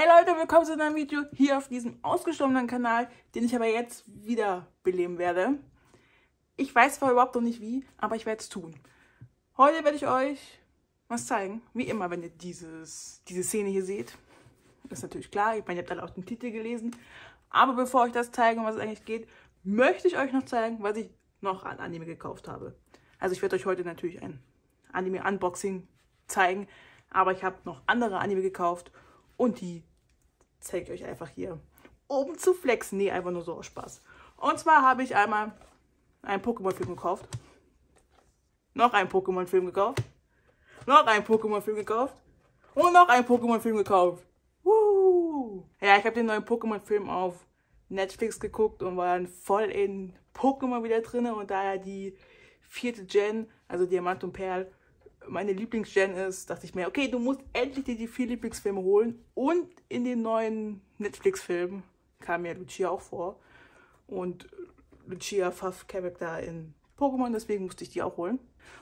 Hey Leute, willkommen zu einem Video hier auf diesem ausgestorbenen Kanal, den ich aber jetzt wieder beleben werde. Ich weiß zwar überhaupt noch nicht wie, aber ich werde es tun. Heute werde ich euch was zeigen, wie immer, wenn ihr dieses, diese Szene hier seht. Ist natürlich klar, ich meine, ihr habt alle auch den Titel gelesen. Aber bevor ich das zeige, um was es eigentlich geht, möchte ich euch noch zeigen, was ich noch an Anime gekauft habe. Also ich werde euch heute natürlich ein Anime-Unboxing zeigen, aber ich habe noch andere Anime gekauft und die zeige ich euch einfach hier. Um zu flexen. Nee, einfach nur so aus Spaß. Und zwar habe ich einmal einen Pokémon-Film gekauft. Noch einen Pokémon-Film gekauft. Noch einen Pokémon-Film gekauft. Und noch einen Pokémon-Film gekauft. Woo! Ja, ich habe den neuen Pokémon-Film auf Netflix geguckt und war dann voll in Pokémon wieder drin. Und da ja die vierte Gen, also Diamant und Perl, meine Lieblingsgen ist, dachte ich mir, okay, du musst endlich dir die vier Lieblingsfilme holen. Und in den neuen Netflix-Filmen kam ja Lucia auch vor. Und Lucia Pfaff Charakter in Pokémon, deswegen musste ich die auch holen.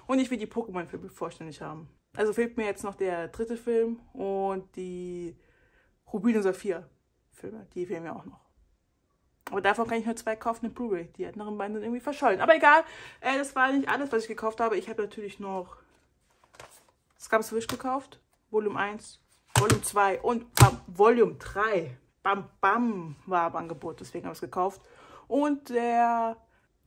Und ich will die Pokémon-Filme vollständig haben. Also fehlt mir jetzt noch der dritte Film und die Rubin und Saphir-Filme. Die fehlen mir auch noch. Aber davon kann ich nur zwei kaufen in Blu-ray. Die anderen beiden sind irgendwie verschollen. Aber egal, äh, das war nicht alles, was ich gekauft habe. Ich habe natürlich noch Scum Swish gekauft. Volume 1, Volume 2 und bam, Volume 3. Bam, bam, war am Angebot. Deswegen habe ich es gekauft. Und der,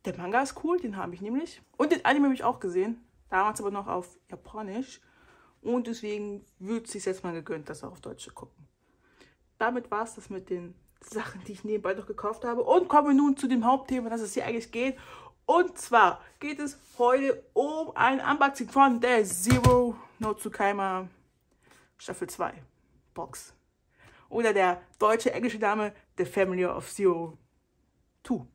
der Manga ist cool, den habe ich nämlich. Und den Anime habe ich auch gesehen. Damals aber noch auf Japanisch. Und deswegen wird es sich jetzt mal gegönnt, das auch auf Deutsch zu gucken. Damit war es das mit den Sachen, die ich nebenbei noch gekauft habe. Und kommen wir nun zu dem Hauptthema, das es hier eigentlich geht. Und zwar geht es heute um ein Unboxing von der Zero No Tsukaima Staffel 2 Box. Oder der deutsche englische Name The Family of Zero 2.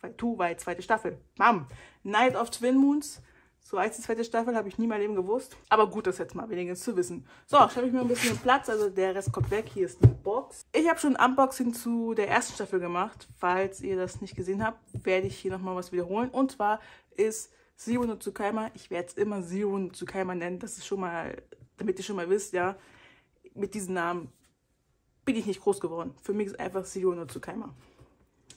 Weil 2 war zweite Staffel. Bam! Night of Twin Moons. So heißt die zweite Staffel, habe ich nie mein Leben gewusst. Aber gut, das jetzt mal wenigstens zu wissen. So, schaffe ich mir ein bisschen Platz. Also der Rest kommt weg. Hier ist die Box. Ich habe schon ein Unboxing zu der ersten Staffel gemacht. Falls ihr das nicht gesehen habt, werde ich hier nochmal was wiederholen. Und zwar ist Zero no Tsukaima. Ich werde es immer Zero no Tsukaima nennen. Das ist schon mal, damit ihr schon mal wisst, ja, mit diesem Namen bin ich nicht groß geworden. Für mich ist einfach Zero no Tsukaima.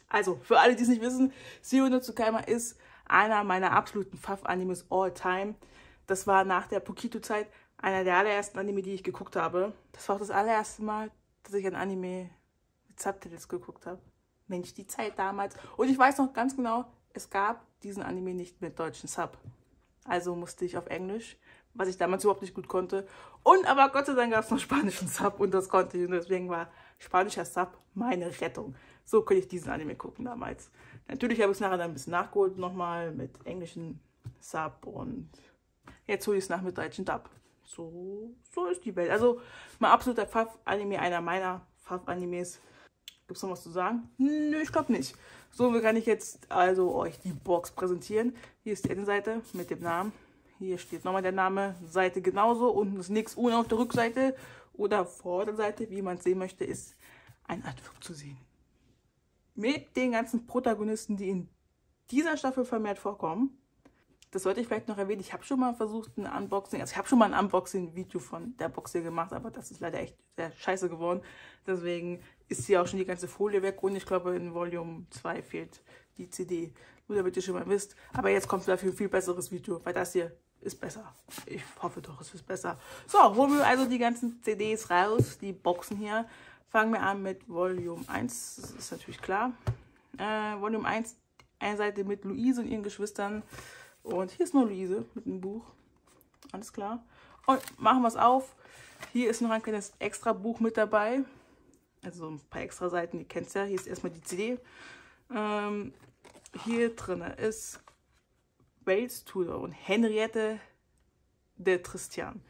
Also, für alle, die es nicht wissen, Zero no Tsukaima ist einer meiner absoluten Pfaff-Animes all time. Das war nach der Pokito-Zeit einer der allerersten Anime, die ich geguckt habe. Das war auch das allererste Mal, dass ich ein Anime mit Subtitles geguckt habe. Mensch, die Zeit damals. Und ich weiß noch ganz genau, es gab diesen Anime nicht mit deutschen Sub. Also musste ich auf Englisch, was ich damals überhaupt nicht gut konnte. Und aber Gott sei Dank gab es noch spanischen Sub und das konnte ich. Und deswegen war spanischer Sub meine Rettung. So konnte ich diesen Anime gucken damals. Natürlich habe ich es nachher dann ein bisschen nachgeholt nochmal mit englischen Sub und jetzt hole ich es nach mit deutschen Dub. So, so ist die Welt. Also mein absoluter Pfaff-Anime, einer meiner Pfaff-Animes. Gibt es noch was zu sagen? Nö, ich glaube nicht. So kann ich jetzt also euch die Box präsentieren. Hier ist die Innenseite mit dem Namen. Hier steht nochmal der Name. Seite genauso. Unten ist nichts. ohne auf der Rückseite oder Vorderseite, wie man es sehen möchte, ist ein Artwork zu sehen. Mit den ganzen Protagonisten, die in dieser Staffel vermehrt vorkommen das sollte ich vielleicht noch erwähnen. Ich habe schon mal versucht, ein Unboxing, also ich habe schon mal ein Unboxing-Video von der Box hier gemacht, aber das ist leider echt sehr scheiße geworden. Deswegen ist hier auch schon die ganze Folie weg und ich glaube, in Volume 2 fehlt die CD. Nur damit ihr schon mal wisst. Aber jetzt kommt dafür ein viel besseres Video, weil das hier ist besser. Ich hoffe doch, es ist besser. So, holen wir also die ganzen CDs raus, die Boxen hier. Fangen wir an mit Volume 1, das ist natürlich klar. Äh, Volume 1, eine Seite mit Luise und ihren Geschwistern. Und hier ist nur Luise mit einem Buch. Alles klar. Und machen wir es auf. Hier ist noch ein kleines extra Buch mit dabei. Also ein paar extra Seiten, die kennt ihr ja. Hier ist erstmal die CD. Ähm, hier drin ist Wales Tudor und Henriette de Tristian.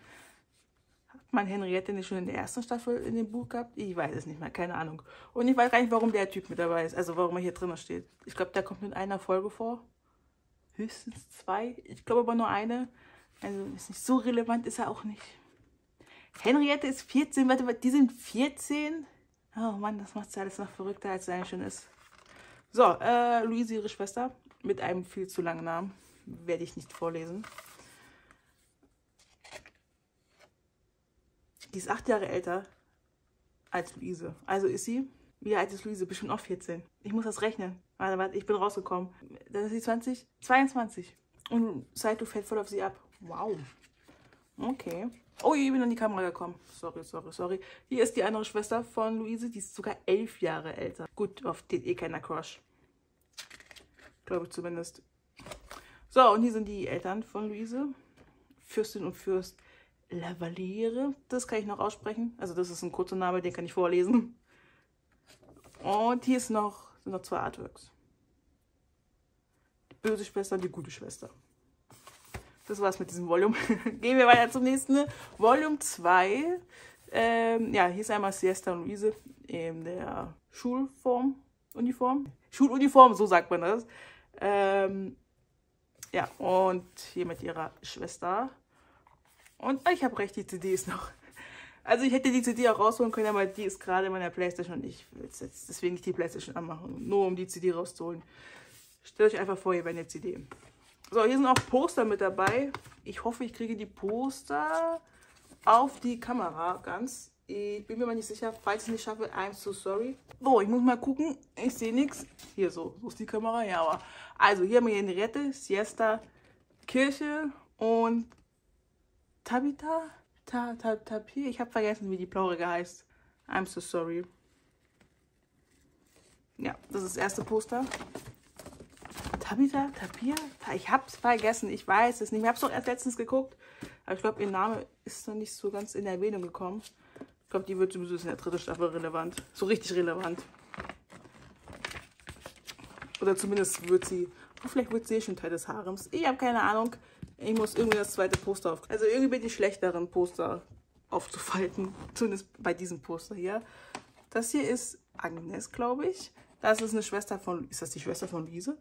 Man Henriette nicht schon in der ersten Staffel in dem Buch gehabt? Ich weiß es nicht mehr, keine Ahnung. Und ich weiß gar nicht, warum der Typ mit dabei ist, also warum er hier drin steht. Ich glaube, der kommt in einer Folge vor höchstens zwei. Ich glaube aber nur eine. Also ist nicht so relevant, ist er auch nicht. Henriette ist 14, warte, die sind 14. Oh Mann, das macht ja alles noch verrückter, als es eigentlich schon ist. So, äh, Luise, ihre Schwester, mit einem viel zu langen Namen. Werde ich nicht vorlesen. Die ist acht Jahre älter als Luise. Also ist sie, wie alt ist Luise? Bestimmt auch 14. Ich muss das rechnen. Warte, warte, ich bin rausgekommen. Dann ist sie 20, 22. Und Saito fällt voll auf sie ab. Wow. Okay. Oh, ich bin an die Kamera gekommen. Sorry, sorry, sorry. Hier ist die andere Schwester von Luise. Die ist sogar elf Jahre älter. Gut, auf den eh keiner Crush. Glaube ich zumindest. So, und hier sind die Eltern von Luise. Fürstin und Fürst Lavaliere. Das kann ich noch aussprechen. Also das ist ein kurzer Name, den kann ich vorlesen. Und hier ist noch, sind noch zwei Artworks. Die böse Schwester und die gute Schwester. Das war's mit diesem Volume. Gehen wir weiter zum nächsten. Volume 2. Ähm, ja, hier ist einmal Siesta und Luise in der Schulform, Uniform. Schuluniform, so sagt man das. Ähm, ja, und hier mit ihrer Schwester. Und ich habe recht, die CD ist noch. Also ich hätte die CD auch rausholen können, aber die ist gerade in meiner Playstation und ich will jetzt deswegen nicht die Playstation anmachen, nur um die CD rauszuholen. Stellt euch einfach vor, hier wäre eine CD. So, hier sind auch Poster mit dabei. Ich hoffe, ich kriege die Poster auf die Kamera ganz. Ich bin mir mal nicht sicher. Falls ich es nicht schaffe, I'm so sorry. So, ich muss mal gucken. Ich sehe nichts. Hier so. So ist die Kamera. Ja, aber. Also, hier haben wir Henriette, Siesta, Kirche und Tabita. Ta, ta, Tapir. Ich habe vergessen, wie die Plaurige heißt. I'm so sorry. Ja, das ist das erste Poster. Tabitha? Tapir? Ich hab's vergessen. Ich weiß es nicht. Ich hab's doch erst letztens geguckt. Aber ich glaube, ihr Name ist noch nicht so ganz in Erwähnung gekommen. Ich glaube, die wird sowieso in der dritten Staffel relevant. So richtig relevant. Oder zumindest wird sie. Oh, vielleicht wird sie schon Teil des Harems. Ich habe keine Ahnung. Ich muss irgendwie das zweite Poster auf. Also irgendwie bin ich schlechteren Poster aufzufalten. Zumindest bei diesem Poster hier. Das hier ist Agnes, glaube ich. Das ist eine Schwester von. Ist das die Schwester von Lise?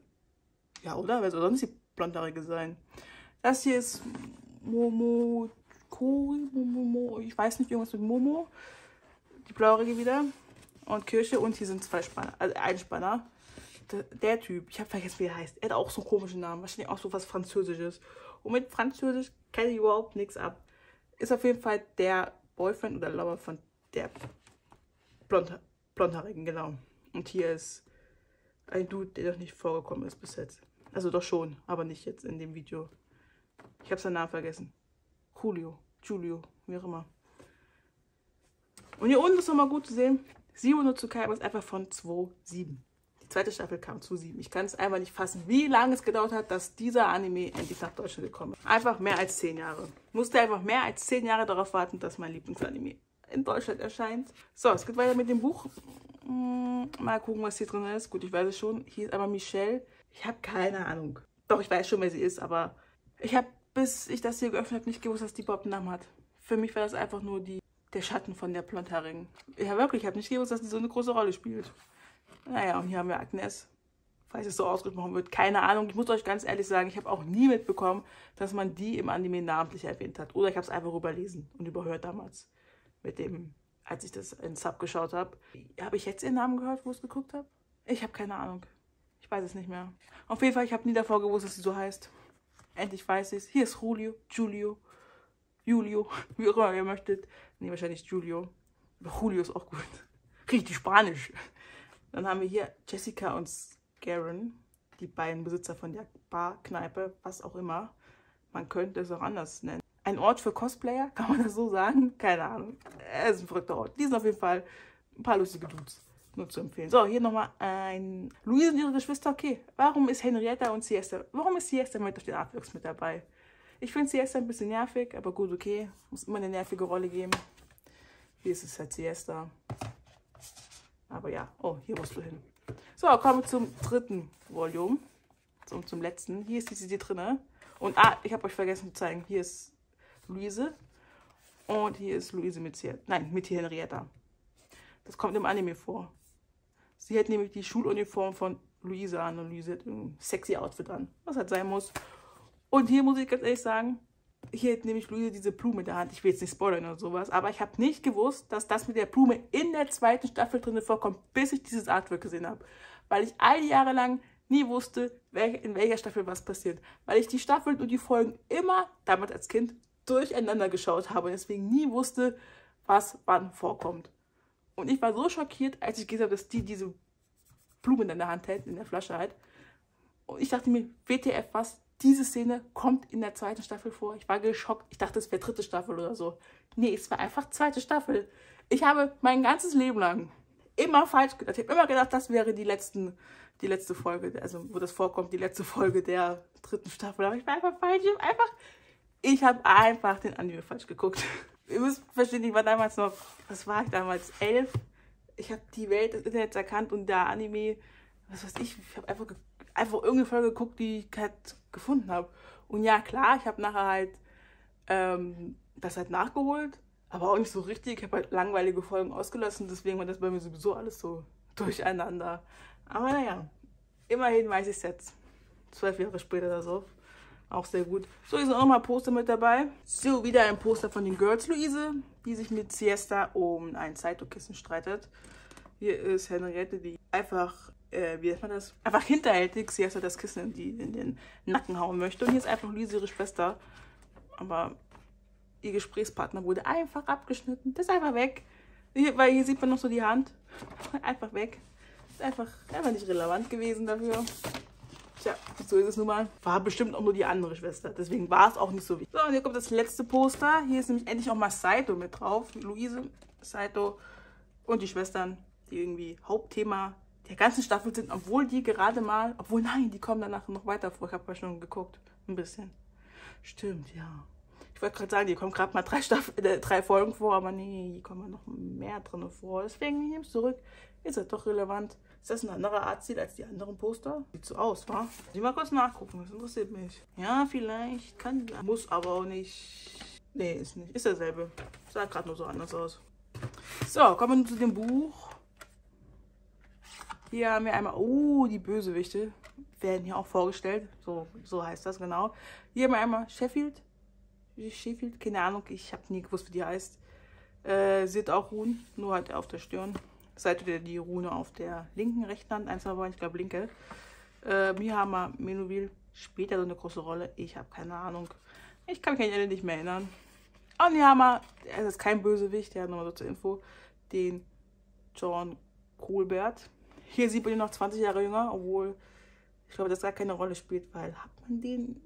Ja, oder? Wer soll sonst die Blondhaarige sein? Das hier ist Momo. Kori, Momo, ich weiß nicht, irgendwas mit Momo. Die Blaurige wieder. Und Kirche. Und hier sind zwei Spanner. Also ein Spanner. Der, der Typ, ich habe vergessen, wie er heißt. Er hat auch so einen komischen Namen. Wahrscheinlich auch so was Französisches. Und mit Französisch kenne ich überhaupt nichts ab. Ist auf jeden Fall der Boyfriend oder Lover von der Blond, Blondhaarigen, genau. Und hier ist ein Dude, der noch nicht vorgekommen ist bis jetzt. Also doch schon, aber nicht jetzt in dem Video. Ich habe seinen Namen vergessen. Julio, Julio, wie auch immer. Und hier unten ist nochmal gut zu sehen. Zero no Tsukai ist einfach von 2.7. Zweite Staffel kam zu 7. Ich kann es einfach nicht fassen, wie lange es gedauert hat, dass dieser Anime endlich nach Deutschland gekommen ist. Einfach mehr als 10 Jahre. Musste einfach mehr als 10 Jahre darauf warten, dass mein Lieblingsanime in Deutschland erscheint. So, es geht weiter mit dem Buch. Hm, mal gucken, was hier drin ist. Gut, ich weiß es schon. Hier ist einmal Michelle. Ich habe keine Ahnung. Doch, ich weiß schon, wer sie ist, aber ich habe, bis ich das hier geöffnet habe, nicht gewusst, dass die überhaupt einen Namen hat. Für mich war das einfach nur die, der Schatten von der Blondhaarigen. Ja, wirklich, ich habe nicht gewusst, dass die so eine große Rolle spielt. Naja, und hier haben wir Agnes. Falls es so ausgesprochen wird, keine Ahnung. Ich muss euch ganz ehrlich sagen, ich habe auch nie mitbekommen, dass man die im Anime namentlich erwähnt hat. Oder ich habe es einfach überlesen und überhört damals. Mit dem, als ich das in Sub geschaut habe. Habe ich jetzt ihren Namen gehört, wo ich es geguckt habe? Ich habe keine Ahnung weiß es nicht mehr. Auf jeden Fall, ich habe nie davor gewusst, dass sie so heißt. Endlich weiß ich es. Hier ist Julio, Julio, Julio, wie auch immer ihr möchtet. Nee, wahrscheinlich Julio. Aber Julio ist auch gut. Richtig Spanisch. Dann haben wir hier Jessica und Garen, die beiden Besitzer von der Bar, Kneipe, was auch immer. Man könnte es auch anders nennen. Ein Ort für Cosplayer, kann man das so sagen? Keine Ahnung. Es ist ein verrückter Ort. Die sind auf jeden Fall ein paar lustige Dudes nur zu empfehlen. So, hier nochmal ein Louise und ihre Geschwister. Okay, warum ist Henrietta und Siesta, warum ist Siesta mit auf den Artworks mit dabei? Ich finde Siesta ein bisschen nervig, aber gut, okay. Muss immer eine nervige Rolle geben. Hier ist es halt Siesta. Aber ja, oh, hier musst du hin. So, kommen wir zum dritten Volume. Zum, zum letzten. Hier ist die CD drin. Und ah, ich habe euch vergessen zu zeigen. Hier ist Luise. Und hier ist Luise mit Siesta. Nein, mit Henrietta. Das kommt im Anime vor. Sie hat nämlich die Schuluniform von Luisa an und Luisa hat ein sexy Outfit an, was halt sein muss. Und hier muss ich ganz ehrlich sagen, hier nämlich Luisa diese Blume in der Hand. Ich will jetzt nicht spoilern oder sowas, aber ich habe nicht gewusst, dass das mit der Blume in der zweiten Staffel drin vorkommt, bis ich dieses Artwork gesehen habe. Weil ich die Jahre lang nie wusste, in welcher Staffel was passiert. Weil ich die Staffeln und die Folgen immer, damals als Kind, durcheinander geschaut habe und deswegen nie wusste, was wann vorkommt. Und ich war so schockiert, als ich gesehen habe, dass die diese Blumen in der Hand hält, in der Flasche halt. Und ich dachte mir, WTF, was? Diese Szene kommt in der zweiten Staffel vor. Ich war geschockt. Ich dachte, es wäre dritte Staffel oder so. Nee, es war einfach zweite Staffel. Ich habe mein ganzes Leben lang immer falsch gedacht. Ich habe immer gedacht, das wäre die, letzten, die letzte Folge, also wo das vorkommt, die letzte Folge der dritten Staffel. Aber ich war einfach falsch. Ich habe einfach, ich habe einfach den Anime falsch geguckt. Ihr müsst verstehen, ich war damals noch, was war ich damals, elf. Ich habe die Welt des Internets erkannt und der Anime, was weiß ich, ich habe einfach, einfach irgendeine Folge geguckt, die ich halt gefunden habe. Und ja, klar, ich habe nachher halt ähm, das halt nachgeholt, aber auch nicht so richtig. Ich habe halt langweilige Folgen ausgelassen, deswegen war das bei mir sowieso alles so durcheinander. Aber naja, immerhin weiß ich es jetzt. Zwölf Jahre später oder so. Auch sehr gut. So, hier sind auch nochmal Poster mit dabei. So, wieder ein Poster von den Girls Luise, die sich mit Siesta um ein Saito-Kissen streitet. Hier ist Henriette, die einfach äh, wie nennt man das? Einfach hinterhältig sie Siesta das Kissen in, die, in den Nacken hauen möchte. Und hier ist einfach Luise, ihre Schwester. Aber ihr Gesprächspartner wurde einfach abgeschnitten. Das ist einfach weg. Hier, weil hier sieht man noch so die Hand. Einfach weg. Ist einfach, einfach nicht relevant gewesen dafür. Tja, so ist es nun mal. War bestimmt auch nur die andere Schwester. Deswegen war es auch nicht so wichtig. So, und hier kommt das letzte Poster. Hier ist nämlich endlich auch mal Saito mit drauf. Luise, Saito und die Schwestern, die irgendwie Hauptthema der ganzen Staffel sind, obwohl die gerade mal, obwohl nein, die kommen danach noch weiter vor. Ich habe ja schon geguckt, ein bisschen. Stimmt, ja. Ich wollte gerade sagen, die kommen gerade mal drei, Staffel, äh, drei Folgen vor, aber nee, die kommen noch mehr drin vor. Deswegen nehme ich es zurück. Ist das doch relevant. Ist das ein anderer Artstil als die anderen Poster? Sieht so aus, wa? Ich mal kurz nachgucken, das interessiert mich. Ja, vielleicht, kann, muss aber auch nicht. Nee, ist nicht. Ist derselbe. Sah gerade nur so anders aus. So, kommen wir zu dem Buch. Hier haben wir einmal, oh, die Bösewichte werden hier auch vorgestellt. So, so heißt das genau. Hier haben wir einmal Sheffield. Sheffield, keine Ahnung, ich habe nie gewusst, wie die heißt. Äh, sie hat auch Runen, nur halt auf der Stirn. Seite die Rune auf der linken, rechten Hand, eins war ich glaube linke. Äh, hier haben wir Menuville, später so eine große Rolle. Ich habe keine Ahnung. Ich kann mich an nicht mehr erinnern. Und hier haben wir, er ist kein Bösewicht, hat nochmal so zur Info, den John Kohlbert. Hier sieht man ihn noch 20 Jahre jünger, obwohl ich glaube, das gar keine Rolle spielt, weil hat man den.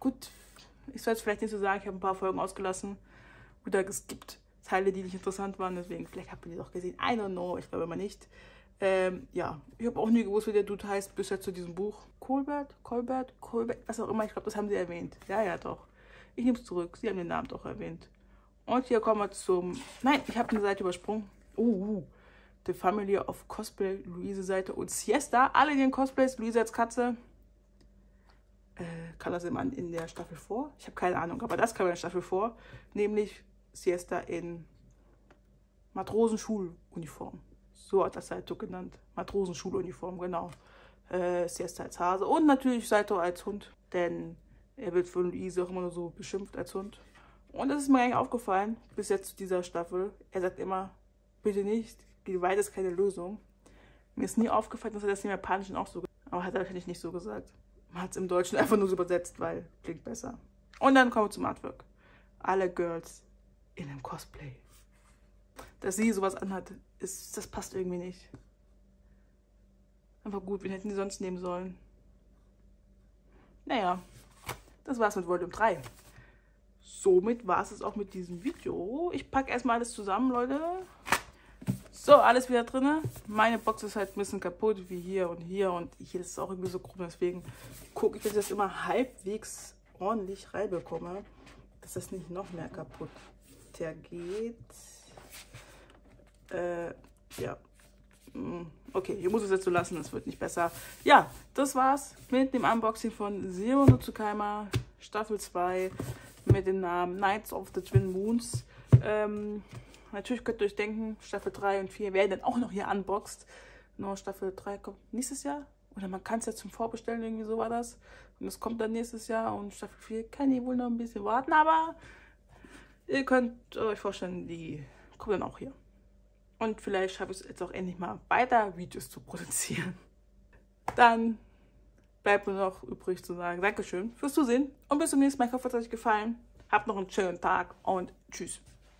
Gut, ich soll es vielleicht nicht so sagen, ich habe ein paar Folgen ausgelassen. Oder es gibt Teile, die nicht interessant waren, deswegen, vielleicht habt ihr die doch gesehen. I don't know, ich glaube immer nicht. Ähm, ja, ich habe auch nie gewusst, wie der Dude heißt, bis jetzt zu diesem Buch. Colbert, Colbert, Colbert, was auch immer, ich glaube, das haben sie erwähnt. Ja, ja, doch. Ich nehme es zurück, sie haben den Namen doch erwähnt. Und hier kommen wir zum. Nein, ich habe eine Seite übersprungen. Uh, uh. The Family of Cosplay, Luise Seite und Siesta. Alle in den Cosplays, Luise als Katze. Äh, kann das jemand in der Staffel vor? Ich habe keine Ahnung, aber das kam in der Staffel vor. Nämlich Siesta in Matrosenschuluniform. So hat das Saito genannt. Matrosenschuluniform, genau. Äh, Siesta als Hase und natürlich Saito als Hund, denn er wird von Luise auch immer nur so beschimpft als Hund. Und das ist mir eigentlich aufgefallen, bis jetzt zu dieser Staffel. Er sagt immer, bitte nicht, Gewalt ist keine Lösung. Mir ist nie aufgefallen, dass er das im Japanischen auch so gesagt hat. Aber hat er wahrscheinlich nicht so gesagt. Man hat es im Deutschen einfach nur so übersetzt, weil klingt besser. Und dann kommen wir zum Artwork. Alle Girls in einem Cosplay. Dass sie sowas anhat, ist, das passt irgendwie nicht. Einfach gut, wen hätten die sonst nehmen sollen? Naja, das war's mit Volume 3. Somit war es auch mit diesem Video. Ich packe erstmal alles zusammen, Leute. So, alles wieder drin. Meine Box ist halt ein bisschen kaputt, wie hier und hier. Und hier ist es auch irgendwie so krumm. Deswegen gucke ich, dass ich das immer halbwegs ordentlich reinbekomme. Dass das nicht noch mehr kaputt geht. Äh, ja. Hm, okay, hier muss es jetzt so lassen, es wird nicht besser. Ja, das war's mit dem Unboxing von Zero no Tsukaima Staffel 2 mit dem Namen Knights of the Twin Moons. Ähm, Natürlich könnt ihr euch denken, Staffel 3 und 4 werden dann auch noch hier unboxed. Nur Staffel 3 kommt nächstes Jahr. Oder man kann es ja zum Vorbestellen, irgendwie so war das. Und es kommt dann nächstes Jahr und Staffel 4 kann ich wohl noch ein bisschen warten, aber ihr könnt euch vorstellen, die kommen dann auch hier. Und vielleicht schaffe ich es jetzt auch endlich mal weiter, Videos zu produzieren. Dann bleibt mir noch übrig zu sagen, Dankeschön fürs Zusehen und bis zum nächsten Mal. Ich hoffe, es hat euch gefallen. Habt noch einen schönen Tag und tschüss.